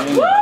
Amen. Woo!